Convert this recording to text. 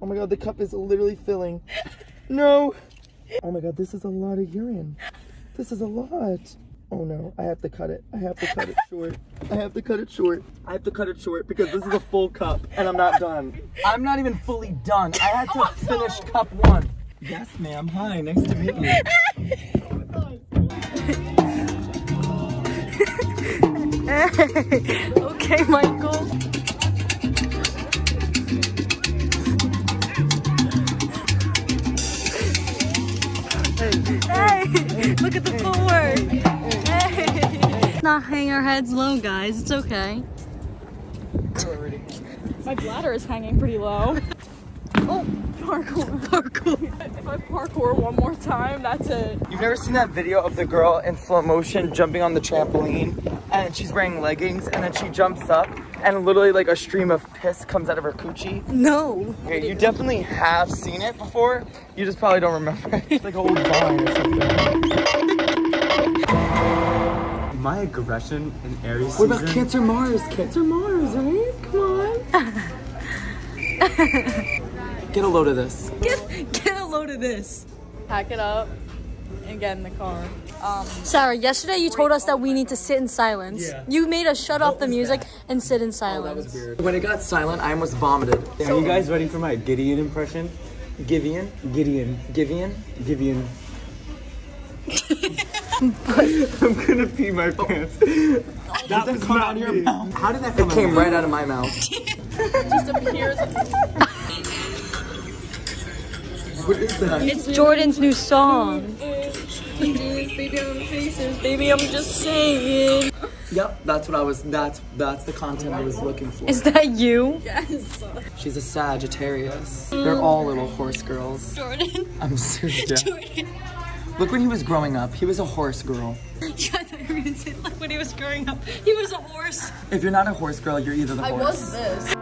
Oh my god, the cup is literally filling. No. Oh my god, this is a lot of urine. This is a lot. Oh no, I have to cut it. I have to cut it short. I have to cut it short. I have to cut it short because this is a full cup and I'm not done. I'm not even fully done. I had to finish cup one. Yes, ma'am. Hi, nice to meet you. okay, Michael. Look at the footwork. Hey. Not hang our heads low, guys. It's okay. My bladder is hanging pretty low. Oh, parkour. Parkour. If I parkour one more time, that's it. You've never seen that video of the girl in slow motion jumping on the trampoline and she's wearing leggings and then she jumps up and literally like a stream of piss comes out of her coochie? No. Okay, you definitely have seen it before. You just probably don't remember. It. It's like an old vine or something. My aggression in Aries What about. Cancer Mars? Cancer Mars, right? Come on. Get a load of this. Get, get a load of this. Pack it up and get in the car. Um, Sarah, yesterday you told us that we need to sit in silence. Yeah. You made us shut off the music and sit in silence. When it got silent, I almost vomited. Are you guys ready for my Gideon impression? Gideon? Gideon. Gideon? Gideon. I'm gonna pee my pants. that was come out of your me. mouth? How did that come It came out? right out of my mouth. just appears. What is that? It's Jordan's new song. baby on faces. Baby, I'm just saying. Yep, that's what I was. That's that's the content I was looking for. Is that you? Yes. She's a Sagittarius. They're all little horse girls. Jordan. I'm serious. Jordan. Look when he was growing up. He was a horse girl. yeah, I thought you were gonna say like when he was growing up, he was a horse. If you're not a horse girl, you're either the I horse. I was this.